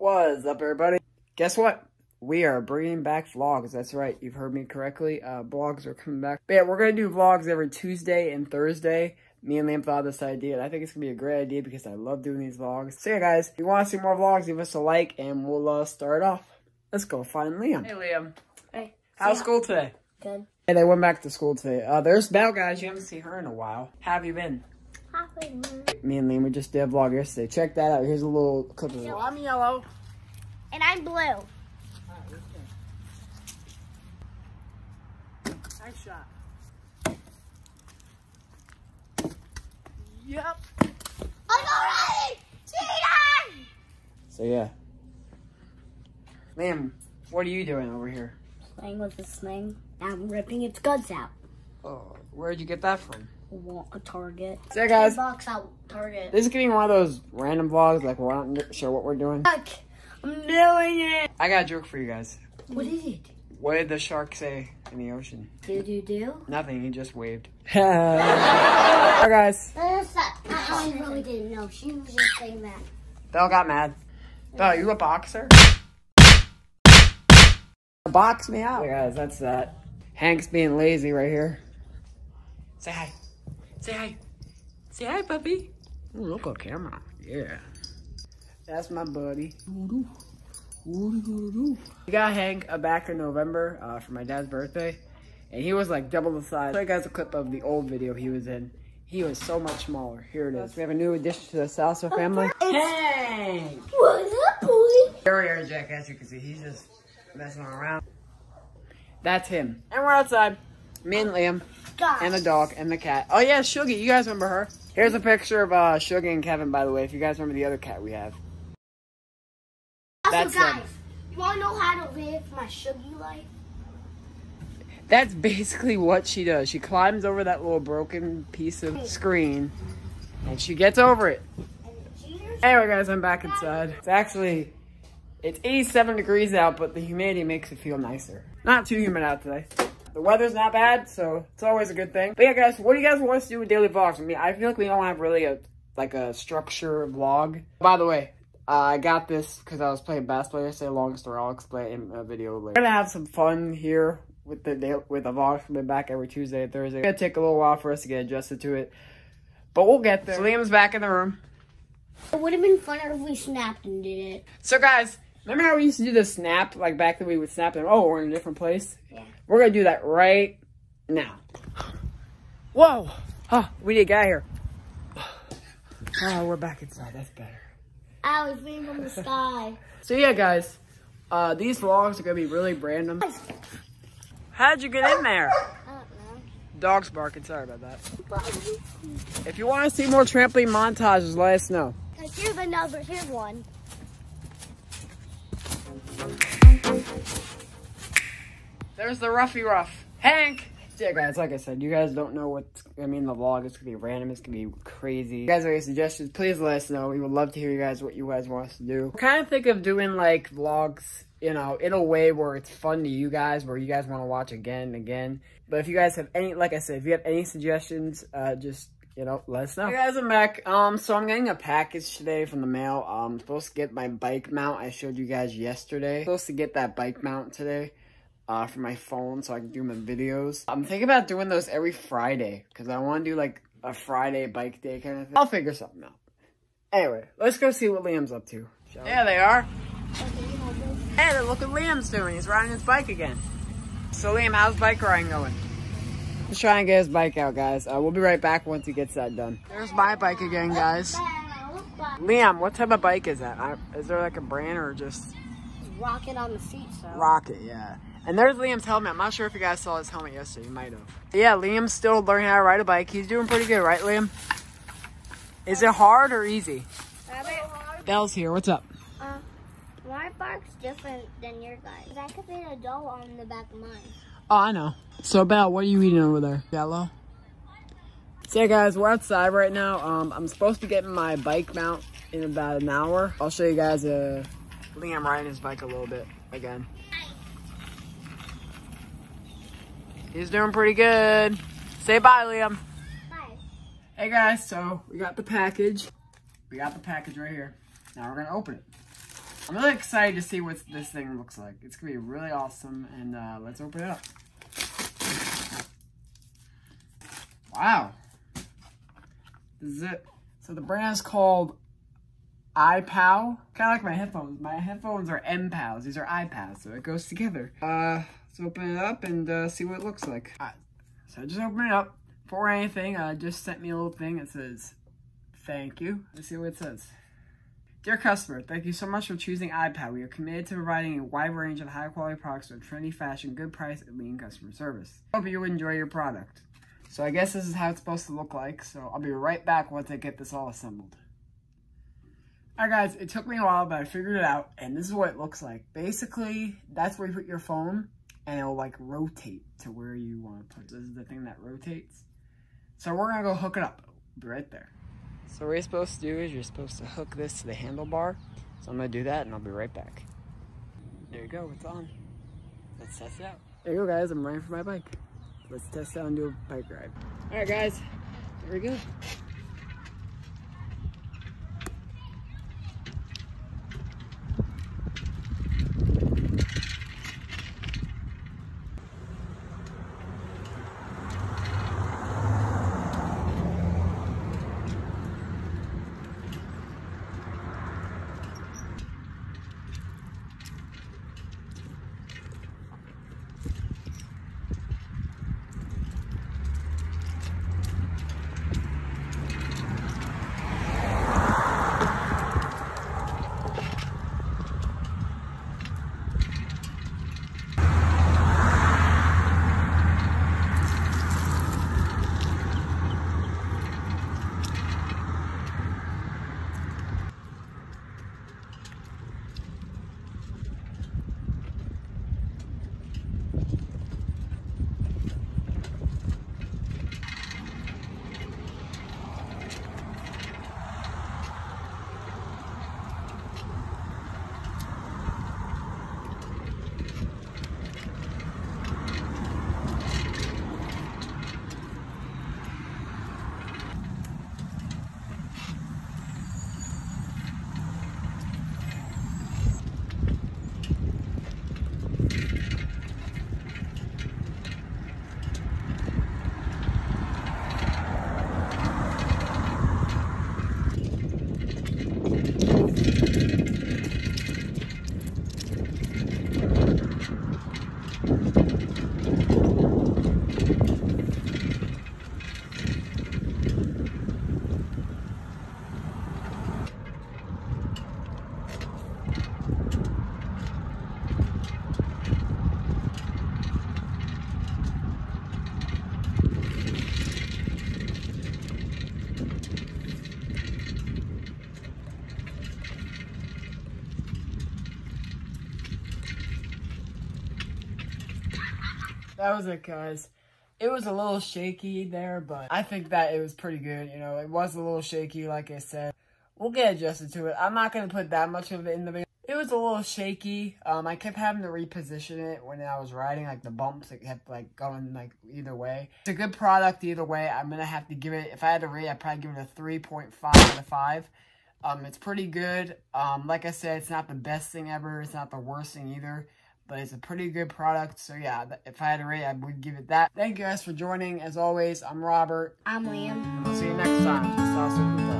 What is up, everybody? Guess what? We are bringing back vlogs. That's right. You've heard me correctly. Uh, vlogs are coming back. But yeah, we're going to do vlogs every Tuesday and Thursday. Me and Liam thought of this idea, and I think it's going to be a great idea because I love doing these vlogs. So yeah, guys, if you want to see more vlogs, give us a like, and we'll uh, start off. Let's go find Liam. Hey, Liam. Hey. How's school today? Good. Hey, they went back to school today. Uh, there's Belle, guys. You haven't seen her in a while. How have you been? Happy. Me and Liam, we just did a vlog yesterday. Check that out. Here's a little clip of it. I'm yellow. And I'm blue. Nice shot. Yep. I'm already cheating! So yeah. Liam, what are you doing over here? Playing with this thing. I'm ripping its guts out. Oh, where'd you get that from? Want a target. So yeah, guys, Box out target. this is getting one of those random vlogs, like we're not sure what we're doing. Look, I'm doing it. I got a joke for you guys. What is it? What did the shark say in the ocean? Do do do. Nothing, he just waved. Alright guys, I really didn't know. She was just saying that. Belle got mad. Belle, you a boxer? Box me out. Hey guys, that's that. Hank's being lazy right here. Say hi. Say hi. Say hi, puppy. Ooh, look on camera. Yeah. That's my buddy. We got Hank uh, back in November uh, for my dad's birthday. And he was like double the size. Show you guys a clip of the old video he was in. He was so much smaller. Here it is. We have a new addition to the Salsa family. Hank! What's up, boy? There Jack, as you can see, he's just messing around. That's him. And we're outside. Me and Liam, and the dog, and the cat. Oh yeah, Shuggy, you guys remember her. Here's a picture of uh, Shuggy and Kevin, by the way, if you guys remember the other cat we have. That's guys, them. you want to know how to live my sugary life? That's basically what she does. She climbs over that little broken piece of screen, and she gets over it. Anyway, guys, I'm back inside. It's actually, it's 87 degrees out, but the humidity makes it feel nicer. Not too humid out today. The weather's not bad, so it's always a good thing. But yeah, guys, what do you guys want us to do with daily vlogs? I mean, I feel like we don't have really a, like a structure vlog. By the way, uh, I got this because I was playing basketball yesterday. Long story, I'll explain in a video later. We're gonna have some fun here with the day, with the vlogs coming back every Tuesday and Thursday. It's gonna take a little while for us to get adjusted to it, but we'll get there. So Liam's back in the room. It would have been funner if we snapped and did it. So guys, remember how we used to do the snap, like back then we would snap and oh, we're in a different place? Yeah. We're gonna do that right now. Whoa! Oh, we need to get out of here. Oh, we're back inside, that's better. Ow, it's raining from the sky. So yeah, guys, uh, these vlogs are gonna be really random. How'd you get in there? I don't know. Dog's barking, sorry about that. If you wanna see more trampoline montages, let us know. Here's another, here's one. There's the roughy rough. Hank! Yeah, guys, like I said, you guys don't know what's, I mean, the vlog is gonna be random, it's gonna be crazy. If you guys have any suggestions, please let us know. We would love to hear you guys, what you guys want us to do. Kind of think of doing, like, vlogs, you know, in a way where it's fun to you guys, where you guys want to watch again and again. But if you guys have any, like I said, if you have any suggestions, uh, just, you know, let us know. Hey guys, I'm back. Um, so I'm getting a package today from the mail. Um, I'm supposed to get my bike mount I showed you guys yesterday. I'm supposed to get that bike mount today uh, for my phone so I can do my videos. I'm thinking about doing those every Friday because I want to do like a Friday bike day kind of thing. I'll figure something out. Anyway, let's go see what Liam's up to. shall we? They are. Hey, look what Liam's doing. He's riding his bike again. So Liam, how's bike riding going? Let's try and get his bike out, guys. Uh, we'll be right back once he gets that done. There's my bike again, guys. Liam, what type of bike is that? I, is there like a brand or just Rocket on the seat, so. Rocket? Yeah. And there's Liam's helmet. I'm not sure if you guys saw his helmet yesterday. You might have. Yeah, Liam's still learning how to ride a bike. He's doing pretty good, right, Liam? Is it hard or easy? Belle's here. What's up? Uh, my bike's different than your guys. I could fit a doll on the back of mine. Oh, I know. So, Belle, what are you eating over there? Yellow? So, yeah, guys, we're outside right now. Um, I'm supposed to be getting my bike mount in about an hour. I'll show you guys uh, Liam riding his bike a little bit again. He's doing pretty good. Say bye, Liam. Bye. Hey, guys, so we got the package. We got the package right here. Now we're going to open it. I'm really excited to see what this thing looks like. It's gonna be really awesome, and uh, let's open it up. Wow. This is it. So the brand is called iPow. Kind of like my headphones. My headphones are MPows. These are iPows, so it goes together. Uh, let's open it up and uh, see what it looks like. Right. So just open it up. For anything, uh, just sent me a little thing. that says, thank you. Let's see what it says. Dear customer, thank you so much for choosing iPad. We are committed to providing a wide range of high quality products with trendy fashion, good price, and lean customer service. Hope you enjoy your product. So I guess this is how it's supposed to look like. So I'll be right back once I get this all assembled. Alright guys, it took me a while, but I figured it out, and this is what it looks like. Basically, that's where you put your phone, and it'll like rotate to where you want to put. This is the thing that rotates. So we're gonna go hook it up. We'll be right there. So what you're supposed to do is you're supposed to hook this to the handlebar. So I'm gonna do that, and I'll be right back. There you go, it's on. Let's test it out. There you go guys, I'm running for my bike. Let's test out and do a bike ride. Alright guys, here we go. That was it, guys. It was a little shaky there, but I think that it was pretty good. You know, it was a little shaky, like I said. We'll get adjusted to it. I'm not going to put that much of it in the video. It was a little shaky. Um, I kept having to reposition it when I was riding, like the bumps, it kept like going like either way. It's a good product either way. I'm going to have to give it, if I had to rate, I'd probably give it a 3.5 out of 5. Um, it's pretty good. Um, like I said, it's not the best thing ever. It's not the worst thing either but it's a pretty good product. So yeah, if I had to rate, I would give it that. Thank you guys for joining. As always, I'm Robert. I'm Liam. And we'll see you next time.